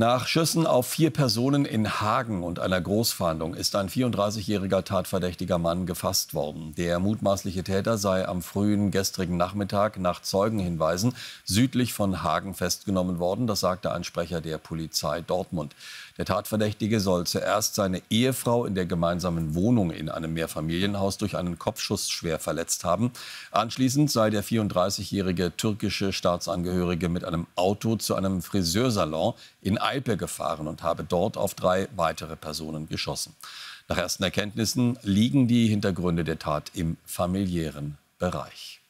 Nach Schüssen auf vier Personen in Hagen und einer Großfahndung ist ein 34-jähriger tatverdächtiger Mann gefasst worden. Der mutmaßliche Täter sei am frühen gestrigen Nachmittag nach Zeugenhinweisen südlich von Hagen festgenommen worden. Das sagte ein Sprecher der Polizei Dortmund. Der Tatverdächtige soll zuerst seine Ehefrau in der gemeinsamen Wohnung in einem Mehrfamilienhaus durch einen Kopfschuss schwer verletzt haben. Anschließend sei der 34-jährige türkische Staatsangehörige mit einem Auto zu einem Friseursalon in Eipel gefahren und habe dort auf drei weitere Personen geschossen. Nach ersten Erkenntnissen liegen die Hintergründe der Tat im familiären Bereich.